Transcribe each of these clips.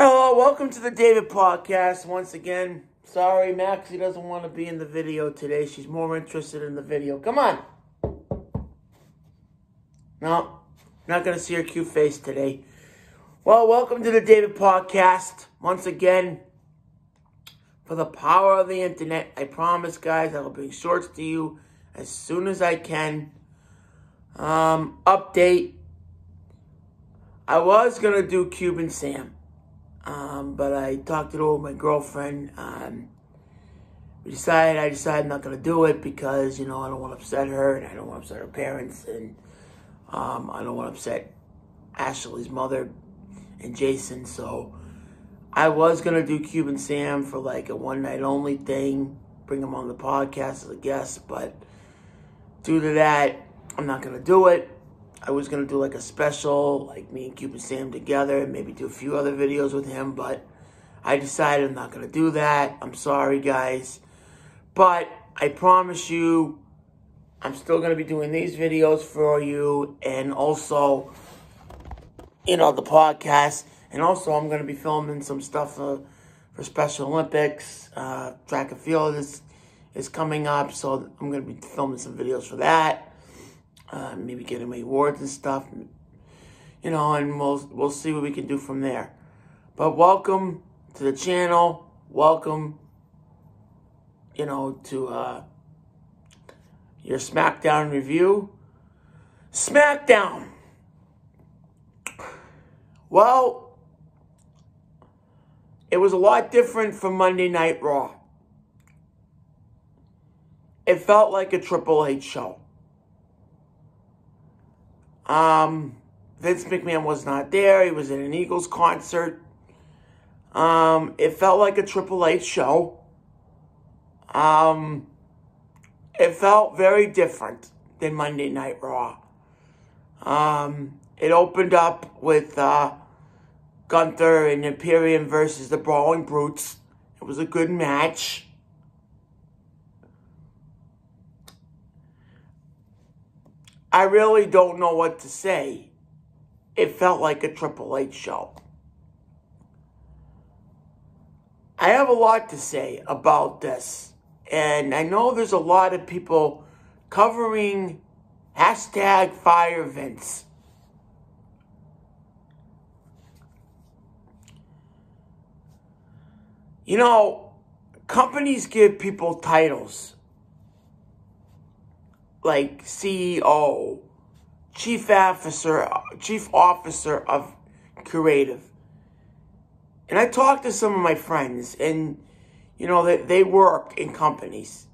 Hello, welcome to the David Podcast once again. Sorry, Maxie doesn't want to be in the video today. She's more interested in the video. Come on. No, not going to see her cute face today. Well, welcome to the David Podcast once again. For the power of the internet, I promise, guys, I will bring shorts to you as soon as I can. Um, update. I was going to do Cuban Sam. Um, but I talked it over with my girlfriend. Um, we decided, I decided not going to do it because, you know, I don't want to upset her and I don't want to upset her parents and um, I don't want to upset Ashley's mother and Jason. So I was going to do Cuban Sam for like a one night only thing, bring him on the podcast as a guest, but due to that, I'm not going to do it. I was gonna do like a special, like me and Cuban Sam together, and maybe do a few other videos with him, but I decided I'm not gonna do that. I'm sorry, guys. But I promise you, I'm still gonna be doing these videos for you, and also, you know, the podcast, and also I'm gonna be filming some stuff for, for Special Olympics. Uh, track and field is is coming up, so I'm gonna be filming some videos for that uh, maybe getting my awards and stuff, you know, and we'll we'll see what we can do from there. But welcome to the channel. Welcome, you know, to uh, your SmackDown review. SmackDown. Well, it was a lot different from Monday Night Raw. It felt like a Triple H show. Um, Vince McMahon was not there. He was at an Eagles concert. Um, it felt like a Triple H show. Um, it felt very different than Monday Night Raw. Um, it opened up with uh, Gunther and Imperium versus the Brawling Brutes. It was a good match. I really don't know what to say. It felt like a Triple H show. I have a lot to say about this. And I know there's a lot of people covering hashtag fire Vince. You know, companies give people titles like CEO, chief officer, chief officer of creative. And I talked to some of my friends and, you know, they, they work in companies.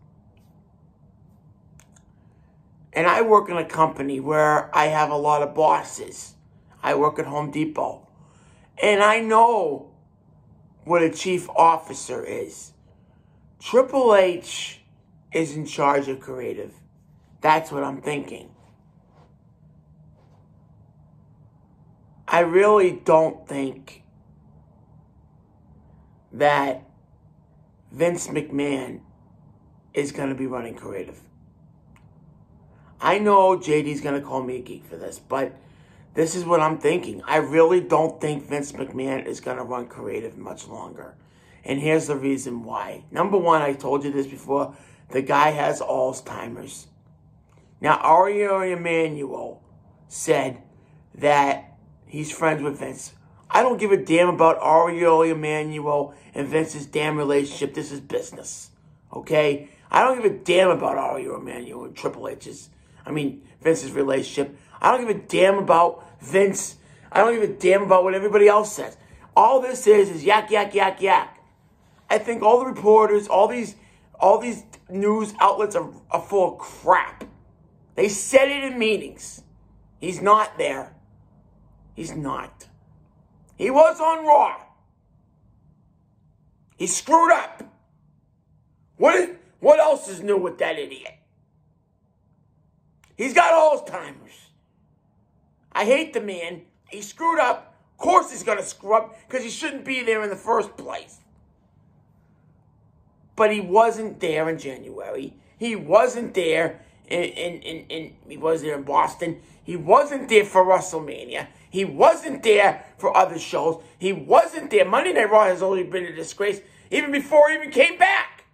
And I work in a company where I have a lot of bosses. I work at Home Depot. And I know what a chief officer is. Triple H is in charge of creative. That's what I'm thinking. I really don't think that Vince McMahon is going to be running creative. I know JD's going to call me a geek for this, but this is what I'm thinking. I really don't think Vince McMahon is going to run creative much longer. And here's the reason why. Number one, I told you this before, the guy has Alzheimer's. Now, Ariel Emanuel said that he's friends with Vince. I don't give a damn about Ariel Emanuel and Vince's damn relationship. This is business. Okay? I don't give a damn about Ariel Emanuel and Triple H's. I mean, Vince's relationship. I don't give a damn about Vince. I don't give a damn about what everybody else says. All this is is yak, yak, yak, yak. I think all the reporters, all these, all these news outlets are, are full of crap. They said it in meetings. He's not there. He's not. He was on Raw. He screwed up. What, what else is new with that idiot? He's got Alzheimer's. I hate the man. He screwed up. Of course he's going to screw up because he shouldn't be there in the first place. But he wasn't there in January. He wasn't there in, in, in, he was there in Boston. He wasn't there for WrestleMania. He wasn't there for other shows. He wasn't there. Monday Night Raw has always been a disgrace, even before he even came back.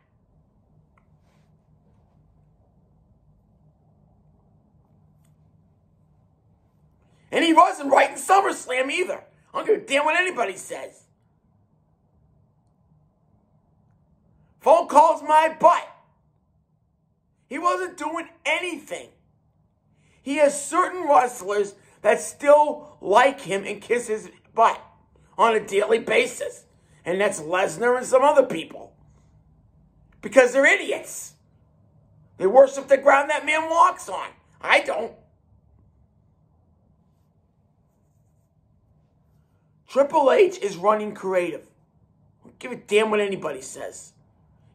And he wasn't right in SummerSlam either. I don't give a damn what anybody says. Phone calls my butt. He wasn't doing anything. He has certain wrestlers that still like him and kiss his butt on a daily basis. And that's Lesnar and some other people. Because they're idiots. They worship the ground that man walks on. I don't. Triple H is running creative. Don't give a damn what anybody says.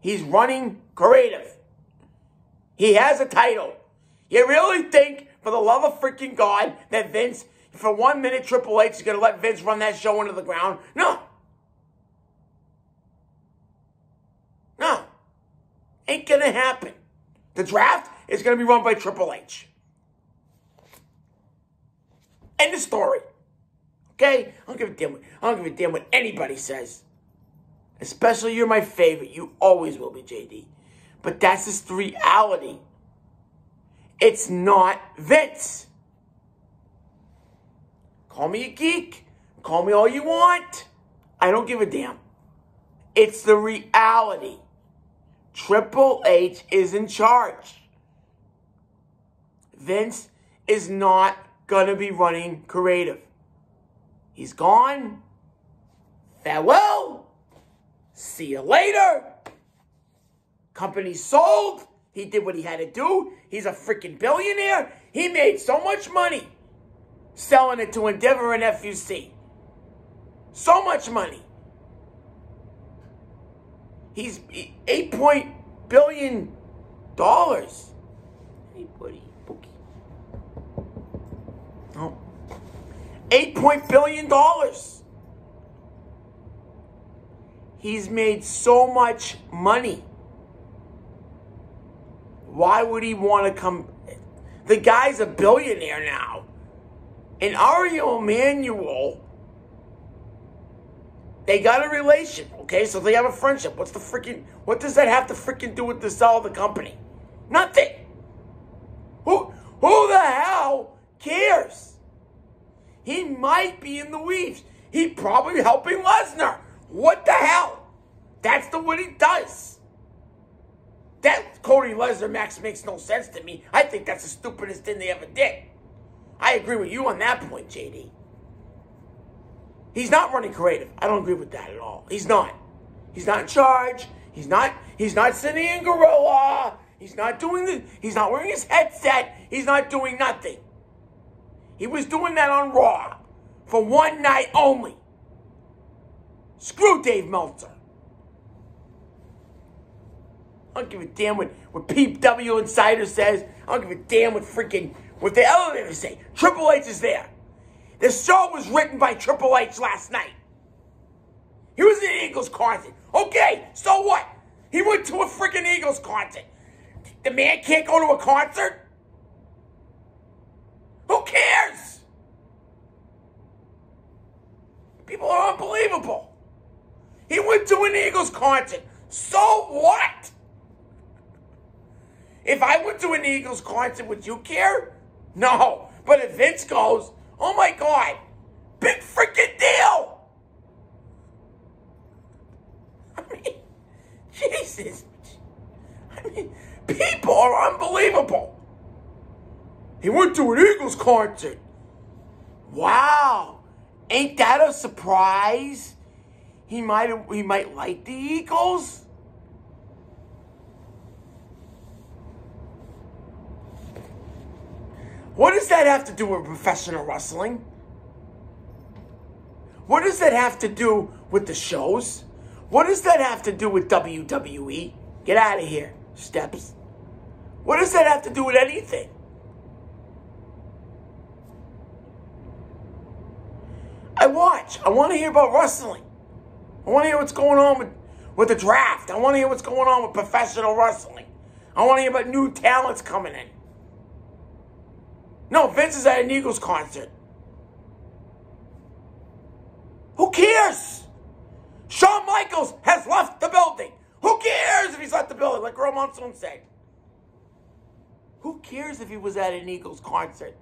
He's running creative. He has a title. You really think, for the love of freaking God, that Vince, for one minute, Triple H is going to let Vince run that show into the ground? No. No. Ain't going to happen. The draft is going to be run by Triple H. End of story. Okay? I don't give a damn what, I don't give a damn what anybody says. Especially you're my favorite. You always will be, JD. But that's just the reality. It's not Vince. Call me a geek. Call me all you want. I don't give a damn. It's the reality. Triple H is in charge. Vince is not going to be running creative. He's gone. Farewell. See you later. Company sold. He did what he had to do. He's a freaking billionaire. He made so much money selling it to Endeavor and FUC. So much money. He's eight point billion dollars. Hey, buddy, bookie. Oh. Eight point billion dollars. He's made so much money. Why would he want to come? The guy's a billionaire now. And Ariel Emanuel, they got a relation, okay? So they have a friendship. What's the freaking, what does that have to freaking do with the sell of the company? Nothing. Who, who the hell cares? He might be in the weeds. He probably helping Lesnar. What the hell? That's the what he does. That Cody Lesnar Max makes no sense to me. I think that's the stupidest thing they ever did. I agree with you on that point, JD. He's not running creative. I don't agree with that at all. He's not. He's not in charge. He's not. He's not sitting in gorilla. He's not doing the. He's not wearing his headset. He's not doing nothing. He was doing that on Raw for one night only. Screw Dave Meltzer. I don't give a damn what, what PW Insider says. I don't give a damn what freaking, what the elevators say. Triple H is there. The show was written by Triple H last night. He was in Eagles concert. Okay, so what? He went to a freaking Eagles concert. The man can't go to a concert? Who cares? People are unbelievable. He went to an Eagles concert. So what? If I went to an Eagles concert, would you care? No. But if Vince goes, oh my God, big freaking deal. I mean, Jesus. I mean, people are unbelievable. He went to an Eagles concert. Wow. Ain't that a surprise? He might he might like the Eagles. What does that have to do with professional wrestling? What does that have to do with the shows? What does that have to do with WWE? Get out of here, Steps. What does that have to do with anything? I watch. I want to hear about wrestling. I want to hear what's going on with, with the draft. I want to hear what's going on with professional wrestling. I want to hear about new talents coming in. No, Vince is at an Eagles concert. Who cares? Shawn Michaels has left the building. Who cares if he's left the building, like Earl Monsoon said? Who cares if he was at an Eagles concert?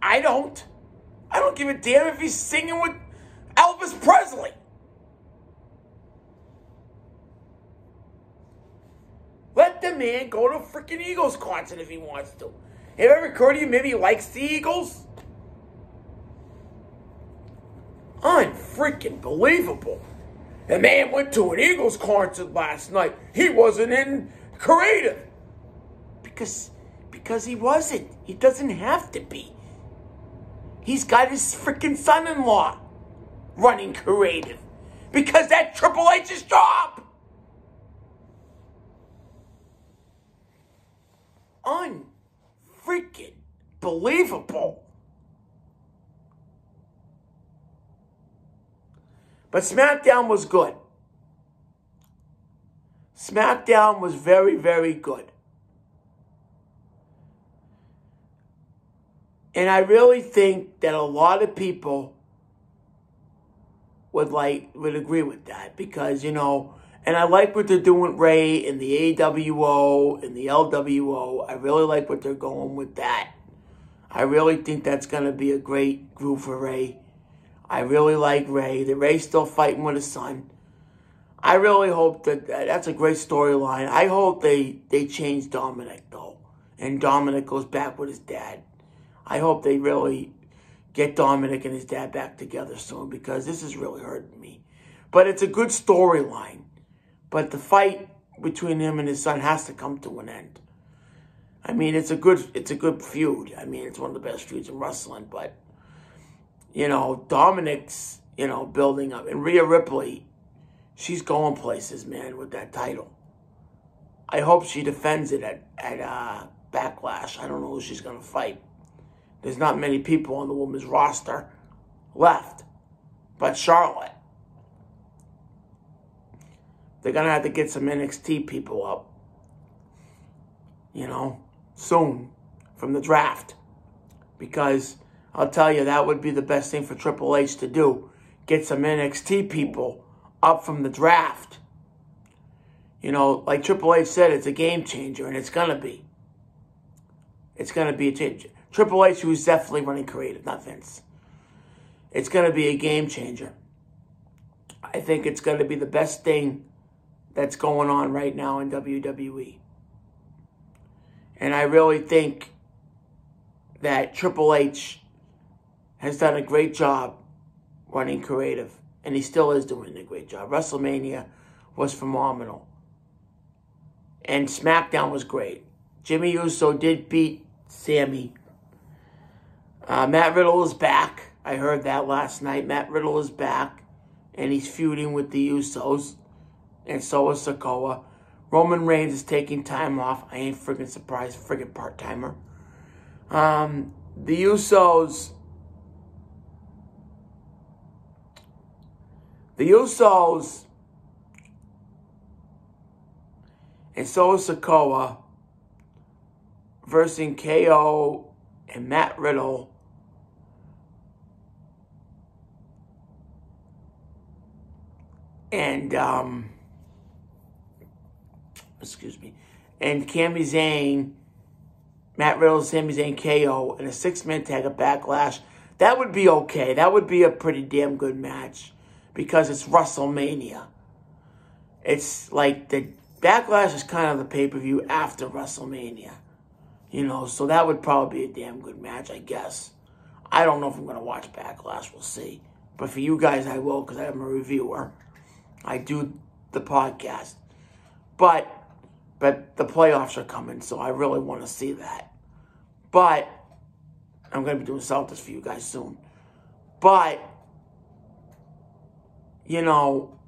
I don't. I don't give a damn if he's singing with Elvis Presley. Let the man go to a freaking Eagles concert if he wants to. Have occurred to you maybe he likes the Eagles? Unfreaking believable. The man went to an Eagles concert last night. He wasn't in creative. Because because he wasn't. He doesn't have to be. He's got his freaking son-in-law running creative. Because that Triple H's job. Unfreaking believable. But SmackDown was good. SmackDown was very, very good. And I really think that a lot of people would like would agree with that because you know, and I like what they're doing with Rey in the AWO and the LWO. I really like what they're going with that. I really think that's going to be a great group for Rey. I really like Rey. The Rey's still fighting with his son. I really hope that, that that's a great storyline. I hope they they change Dominik though, and Dominik goes back with his dad. I hope they really get Dominik and his dad back together soon because this is really hurting me. But it's a good storyline. But the fight between him and his son has to come to an end. I mean, it's a good it's a good feud. I mean, it's one of the best feuds in wrestling, but you know, Dominik's, you know, building up. And Rhea Ripley, she's going places, man, with that title. I hope she defends it at, at uh, Backlash. I don't know who she's going to fight. There's not many people on the women's roster left. But Charlotte. They're going to have to get some NXT people up. You know, soon from the draft. Because I'll tell you, that would be the best thing for Triple H to do. Get some NXT people up from the draft. You know, like Triple H said, it's a game changer, and it's going to be. It's going to be a change. Triple H, who's definitely running creative, not Vince. It's going to be a game changer. I think it's going to be the best thing that's going on right now in WWE. And I really think that Triple H has done a great job running creative, and he still is doing a great job. WrestleMania was phenomenal. And SmackDown was great. Jimmy Uso did beat Sammy. Uh, Matt Riddle is back. I heard that last night. Matt Riddle is back, and he's feuding with the Usos, and so is Sikoa. Roman Reigns is taking time off. I ain't freaking surprised, freaking part timer. Um, the Usos The Usos and so is Sikoa versus KO and Matt Riddle. And, um, excuse me, and Sami Zayn, Matt Riddle, Sami Zayn, KO, and a six-man tag of Backlash. That would be okay. That would be a pretty damn good match because it's WrestleMania. It's like the Backlash is kind of the pay per view after WrestleMania. You know, so that would probably be a damn good match, I guess. I don't know if I'm going to watch Backlash. We'll see. But for you guys, I will because I'm a reviewer. I do the podcast. But but the playoffs are coming, so I really want to see that. But I'm going to be doing Celtics for you guys soon. But you know,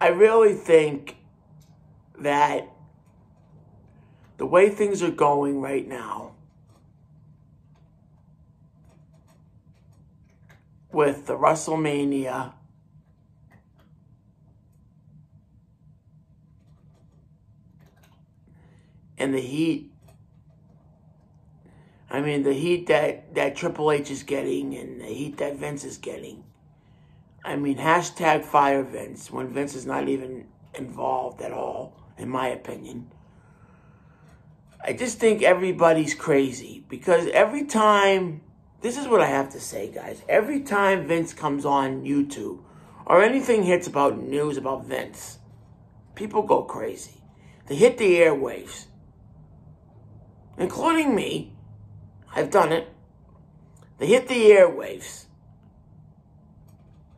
I really think that the way things are going right now with the WrestleMania and the heat. I mean, the heat that, that Triple H is getting and the heat that Vince is getting. I mean, hashtag fire Vince when Vince is not even involved at all, in my opinion. I just think everybody's crazy because every time, this is what I have to say, guys. Every time Vince comes on YouTube or anything hits about news about Vince, people go crazy. They hit the airwaves, including me. I've done it. They hit the airwaves.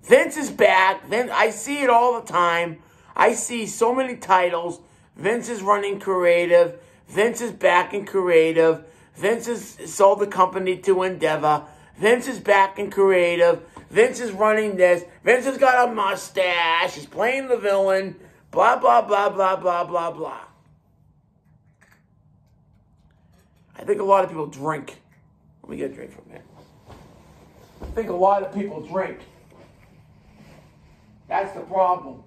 Vince is back. Vince, I see it all the time. I see so many titles. Vince is running creative. Vince is back in creative. Vince has sold the company to Endeavor. Vince is back in creative. Vince is running this. Vince has got a mustache. He's playing the villain. Blah, blah, blah, blah, blah, blah, blah. I think a lot of people drink. Let me get a drink from there. I think a lot of people drink. That's the problem.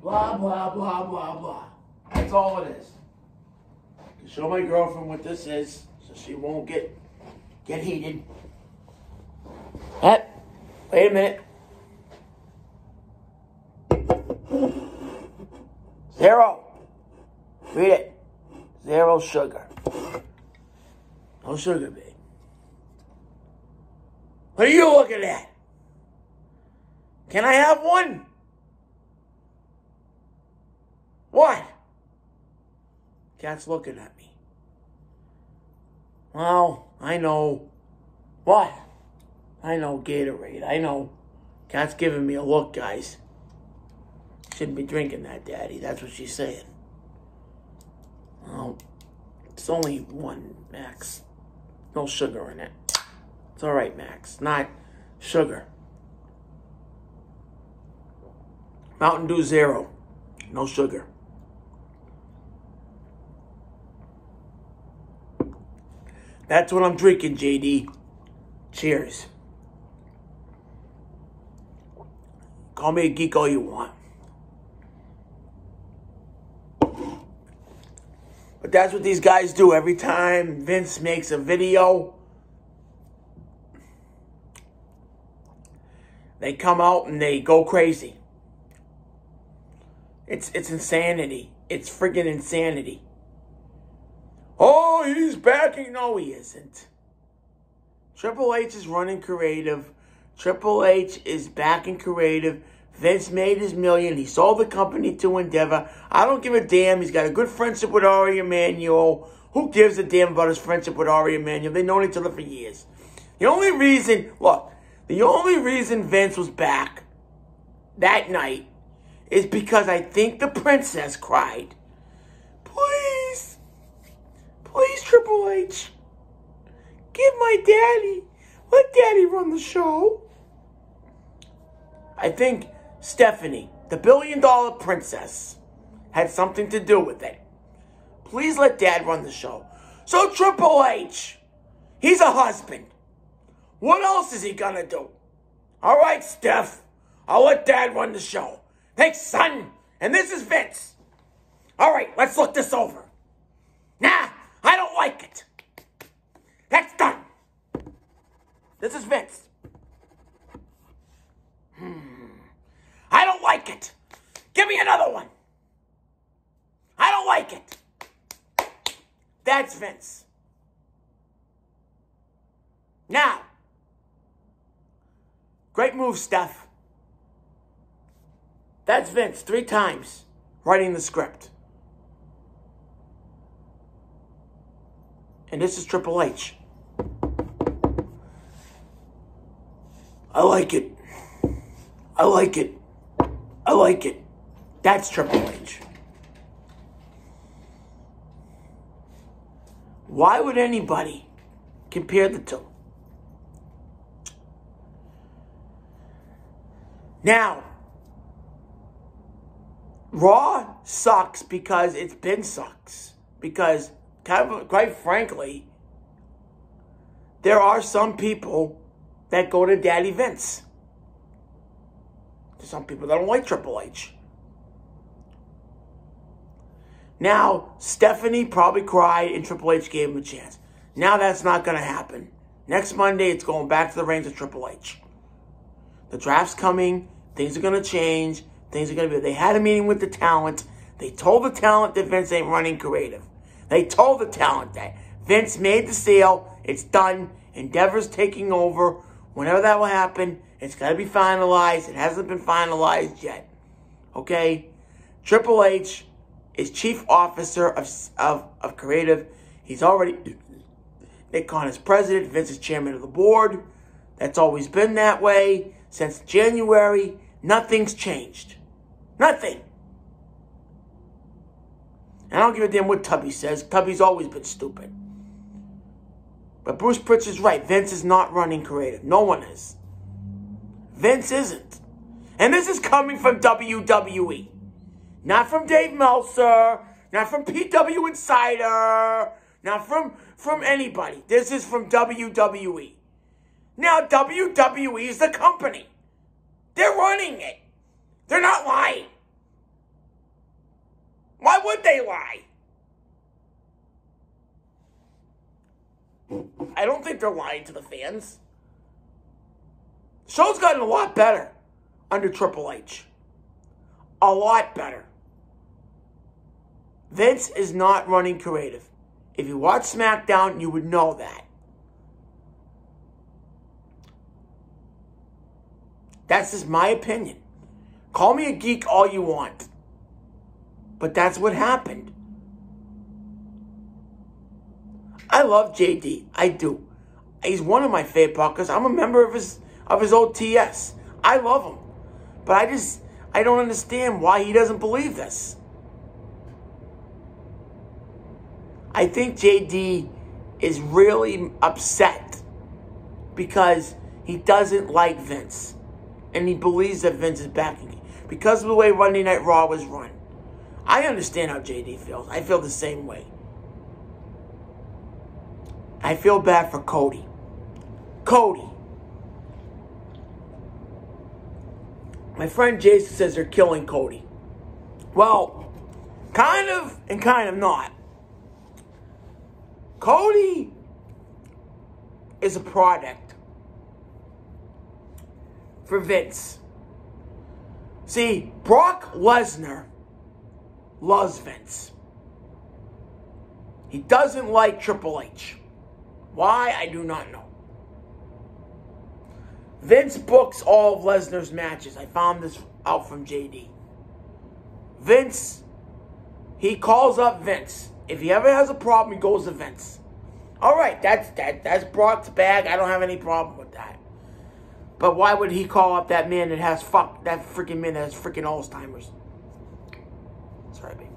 Blah, blah, blah, blah, blah. That's all it is. To show my girlfriend what this is so she won't get get heated. What? Wait a minute. Zero. Read it. Zero sugar. No sugar, babe. What are you looking at? Can I have one? What? Cat's looking at me. Well, I know. What? I know Gatorade. I know. Cat's giving me a look, guys. Shouldn't be drinking that, Daddy. That's what she's saying. Well, it's only one, Max. No sugar in it. It's all right, Max. Not sugar. Mountain Dew Zero. No sugar. That's what I'm drinking, JD. Cheers. Call me a geek all you want. That's what these guys do every time Vince makes a video. They come out and they go crazy. It's it's insanity. It's friggin' insanity. Oh, he's backing. No, he isn't. Triple H is running creative. Triple H is backing creative. Vince made his million. He sold the company to Endeavor. I don't give a damn. He's got a good friendship with Ari Emanuel. Who gives a damn about his friendship with Ari Emanuel? They've known each other for years. The only reason, look, the only reason Vince was back that night is because I think the princess cried. Please, please, Triple H, give my daddy, let daddy run the show. I think Stephanie, the billion dollar princess, had something to do with it. Please let dad run the show. So Triple H, he's a husband. What else is he gonna do? All right, Steph, I'll let dad run the show. Thanks, son. And this is Vince. All right, let's look this over. Nah, I don't like it. That's done. This is Vince. Hmm. I like it. Give me another one. I don't like it. That's Vince. Now, great move, Steph. That's Vince three times writing the script. And this is Triple H. I like it. I like it. I like it. That's Triple H. Why would anybody compare the two? Now, Raw sucks because it's been sucks. Because, quite frankly, there are some people that go to Daddy Vince. Some people that don't like Triple H. Now, Stephanie probably cried and Triple H gave him a chance. Now that's not going to happen. Next Monday, it's going back to the reins of Triple H. The draft's coming. Things are going to change. Things are going to be. They had a meeting with the talent. They told the talent that Vince ain't running creative. They told the talent that Vince made the sale. It's done. Endeavor's taking over. Whenever that will happen, it's got to be finalized. It hasn't been finalized yet. Okay? Triple H is chief officer of, of, of creative. He's already, Nick Khan is president, Vince is chairman of the board. That's always been that way since January. Nothing's changed. Nothing. And I don't give a damn what Tubby says. Tubby's always been stupid. But Bruce Pritchard's right. Vince is not running creative. No one is. Vince isn't. And this is coming from WWE. Not from Dave Meltzer, not from PW Insider, not from, from anybody. This is from WWE. Now, WWE is the company. They're running it. They're not lying. Why would they lie? I don't think they're lying to the fans. Show's gotten a lot better under Triple H. A lot better. Vince is not running creative. If you watch SmackDown, you would know that. That's just my opinion. Call me a geek all you want. But that's what happened. I love JD. I do. He's one of my favorite because I'm a member of his of his old TS. I love him. But I just I don't understand why he doesn't believe this. I think JD is really upset because he doesn't like Vince. And he believes that Vince is backing it. Because of the way Monday Night Raw was run. I understand how JD feels. I feel the same way. I feel bad for Cody. Cody. My friend Jason says they're killing Cody. Well, kind of and kind of not. Cody is a product for Vince. See, Brock Lesnar loves Vince. He doesn't like Triple H. Why? I do not know. Vince books all of Lesnar's matches. I found this out from JD. Vince, he calls up Vince. If he ever has a problem, he goes to Vince. All right, that's that. That's Brock's bag. I don't have any problem with that. But why would he call up that man that has fuck that freaking man that has freaking Alzheimer's? Sorry, baby.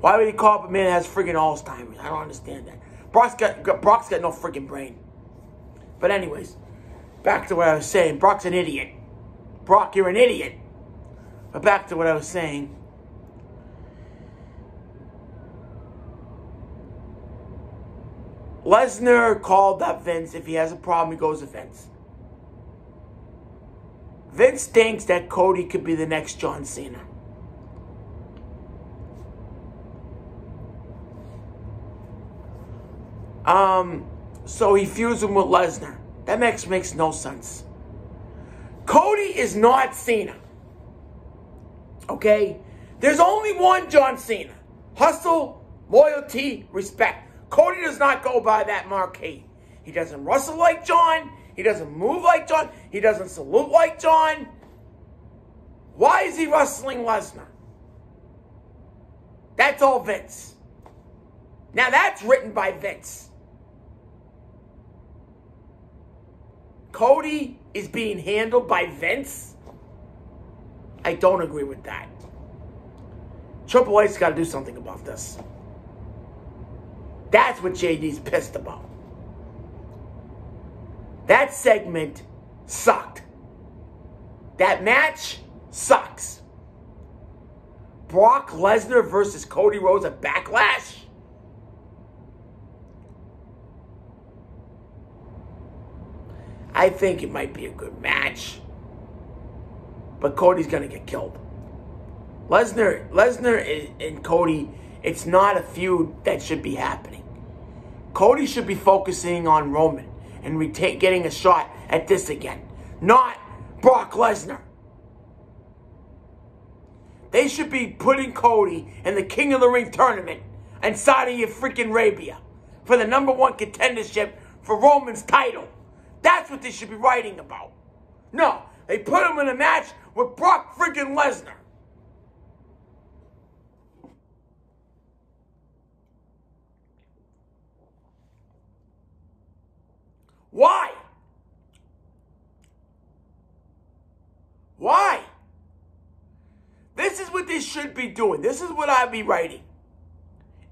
Why would he call up a man that has freaking Alzheimer's? I don't understand that. Brock's got Brock's got no freaking brain. But anyways, back to what I was saying. Brock's an idiot. Brock, you're an idiot. But back to what I was saying. Lesnar called up Vince. If he has a problem, he goes to Vince. Vince thinks that Cody could be the next John Cena. Um, so he fused him with Lesnar. That makes makes no sense. Cody is not Cena. Okay? There's only one John Cena. Hustle, loyalty, respect. Cody does not go by that marquee. He doesn't wrestle like John. He doesn't move like John. He doesn't salute like John. Why is he wrestling Lesnar? That's all Vince. Now that's written by Vince. Cody is being handled by Vince? I don't agree with that. Triple H's got to do something about this. That's what JD's pissed about. That segment sucked. That match sucks. Brock Lesnar versus Cody Rhodes at Backlash? I think it might be a good match. but Cody's gonna get killed. Lesnar, Lesnar and Cody, it's not a feud that should be happening. Cody should be focusing on Roman and reta- getting a shot at this again, not Brock Lesnar. They should be putting Cody in the King of the Ring tournament and Saudi freaking Arabia for the number one contendership for Roman's title. That's what they should be writing about. No, they put him in a match with Brock freaking Lesnar. Why? Why? This is what they should be doing. This is what I'd be writing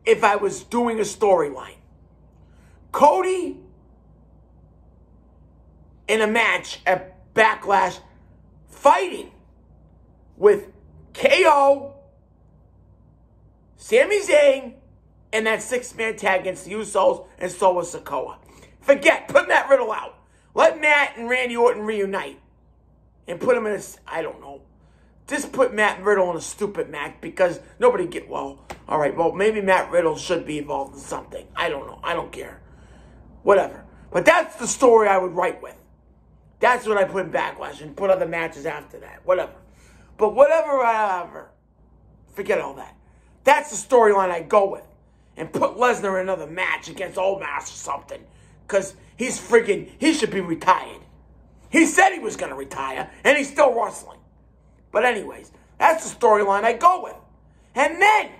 if I was doing a storyline. Cody in a match at Backlash fighting with KO, Sami Zayn, and that six man tag against the Usos and Solo Sikoa. Forget, put Matt Riddle out. Let Matt and Randy Orton reunite. And put him in a, I don't know. Just put Matt Riddle in a stupid match because nobody get, well, all right, well, maybe Matt Riddle should be involved in something. I don't know. I don't care. Whatever. But that's the story I would write with. That's what I put in Backlash and put other matches after that. Whatever. But whatever, whatever. Forget all that. That's the storyline I go with. And put Lesnar in another match against Old Omos or something because he's freaking, he should be retired. He said he was going to retire, and he's still wrestling. But anyways, that's the storyline I go with. And then,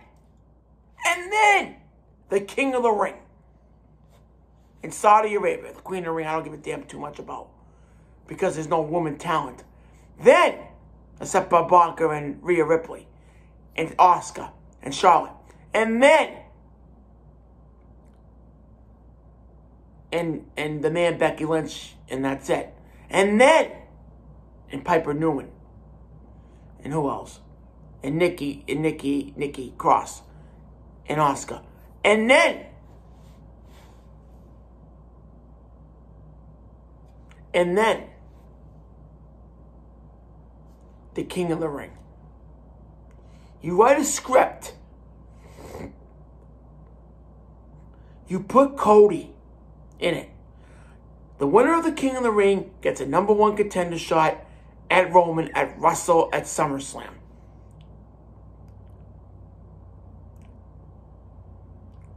and then, the King of the Ring. In Saudi Arabia, the Queen of the Ring, I don't give a damn too much about. Because there's no woman talent. Then, except for Bianca and Rhea Ripley. And Asuka and Charlotte. And then, and and the man Becky Lynch, and that's it. And then, and Piper Niven, and who else? And Nikki, and Nikki, Nikki Cross, and Asuka. and then, and then, the King of the Ring. You write a script. You put Cody in it. The winner of the King of the Ring gets a number one contender shot at Roman at Russell at SummerSlam.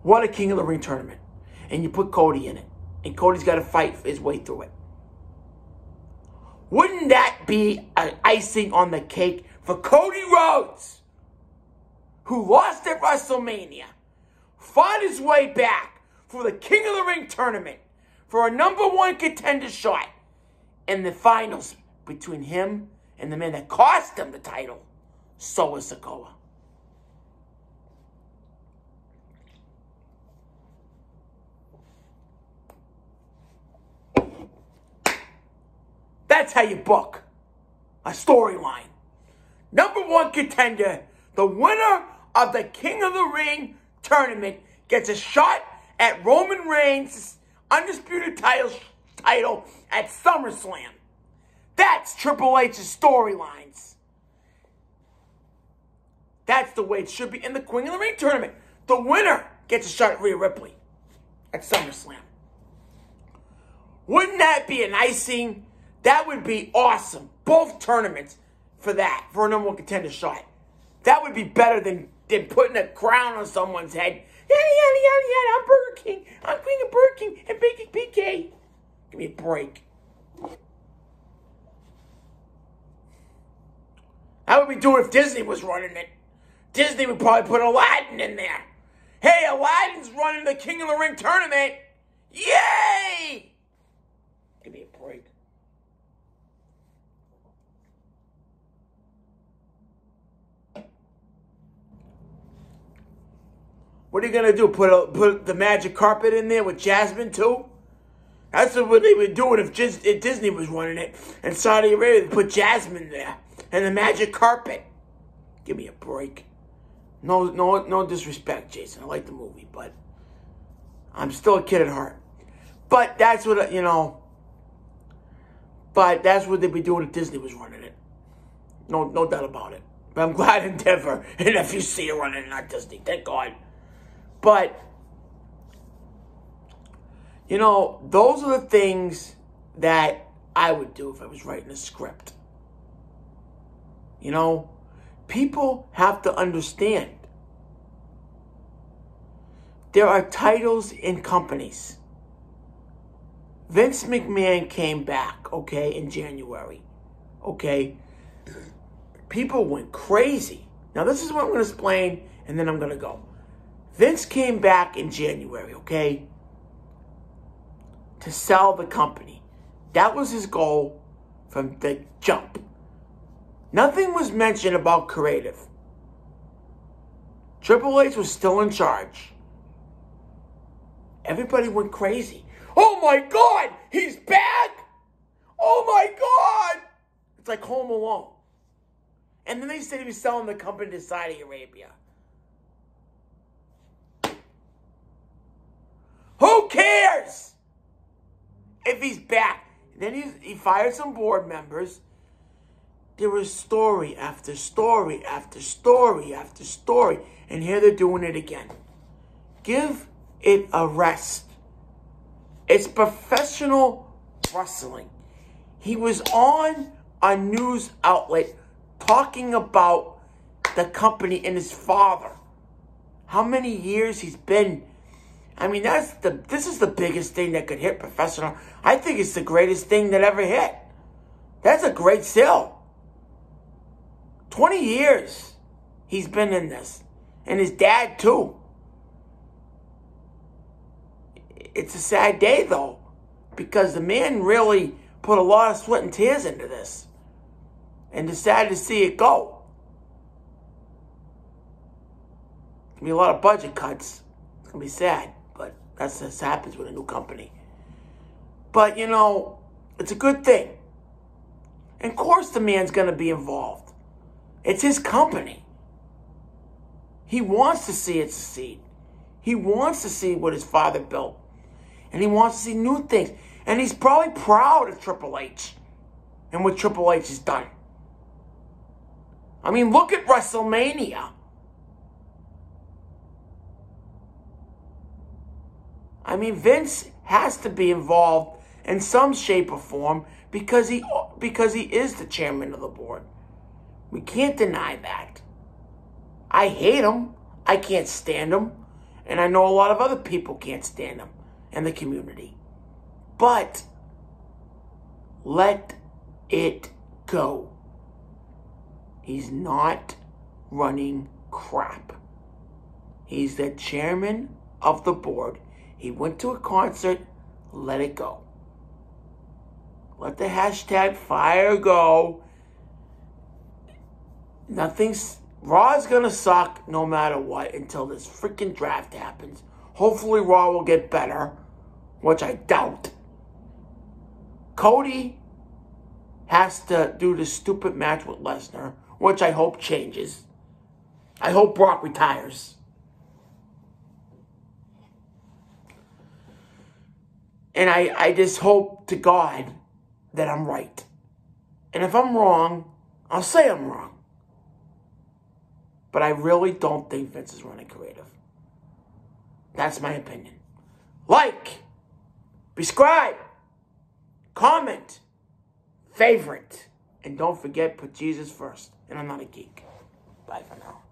What a King of the Ring tournament. And you put Cody in it. And Cody's got to fight his way through it. Wouldn't that be an icing on the cake for Cody Rhodes, who lost at WrestleMania, fought his way back, for the King of the Ring tournament for a number one contender shot in the finals between him and the man that cost him the title, Solo Sikoa. That's how you book a storyline. Number one contender, the winner of the King of the Ring tournament, gets a shot at Roman Reigns' undisputed title, title at SummerSlam. That's Triple H's storylines. That's the way it should be in the Queen of the Ring tournament. The winner gets a shot at Rhea Ripley at SummerSlam. Wouldn't that be an icing? That would be awesome. Both tournaments for that, for a number one contender shot. That would be better than, than putting a crown on someone's head Yada, yada, yada, yada. I'm Burger King. I'm Queen of Burger King and Bacon PK. Give me a break. How would we do it if Disney was running it? Disney would probably put Aladdin in there. Hey, Aladdin's running the King of the Ring tournament. Yay! Give me a break. What are you gonna do? Put a, put the magic carpet in there with Jasmine too? That's what they would do if, if Disney was running it. And Saudi Arabia put Jasmine there and the magic carpet. Give me a break. No, no, no disrespect, Jason. I like the movie, but I'm still a kid at heart. But that's what you know. But that's what they'd be doing if Disney was running it. No, no doubt about it. But I'm glad Endeavor and FUC are running, not Disney. Thank God. But, you know, those are the things that I would do if I was writing a script. You know, people have to understand there are titles in companies. Vince McMahon came back, okay, in January. Okay? People went crazy. Now, this is what I'm going to explain, and then I'm going to go. Vince came back in January, okay, to sell the company. That was his goal from the jump. Nothing was mentioned about creative. Triple H was still in charge. Everybody went crazy. Oh my God, he's back! Oh my God! It's like Home Alone. And then they said he was selling the company to Saudi Arabia. Who cares if he's back? Then he, he fired some board members. There was story after story after story after story. And here they're doing it again. Give it a rest. It's professional wrestling. He was on a news outlet talking about the company and his father. How many years he's been. I mean, that's the this is the biggest thing that could hit professional. I think it's the greatest thing that ever hit. That's a great sale. 20 years he's been in this. And his dad too. It's a sad day though, because the man really put a lot of sweat and tears into this and decided to see it go. Gonna be a lot of budget cuts. It's gonna be sad, that's what happens with a new company. But you know, it's a good thing. And of course the man's gonna be involved. It's his company. He wants to see it succeed. He wants to see what his father built. And he wants to see new things. And he's probably proud of Triple H and what Triple H has done. I mean, look at WrestleMania. I mean, Vince has to be involved in some shape or form because he because he is the chairman of the board. We can't deny that. I hate him. I can't stand him. And I know a lot of other people can't stand him in the community. But let it go. He's not running crap. He's the chairman of the board. He went to a concert. Let it go. Let the hashtag fire go. Nothing's. Raw's gonna suck no matter what until this freaking draft happens. Hopefully, Raw will get better, which I doubt. Cody has to do the stupid match with Lesnar which I hope changes. I hope Brock retires. And I, I just hope to God that I'm right. And if I'm wrong, I'll say I'm wrong. But I really don't think Vince is running creative. That's my opinion. Like, subscribe, comment, favorite. And don't forget, put Jesus first. And I'm not a geek. Bye for now.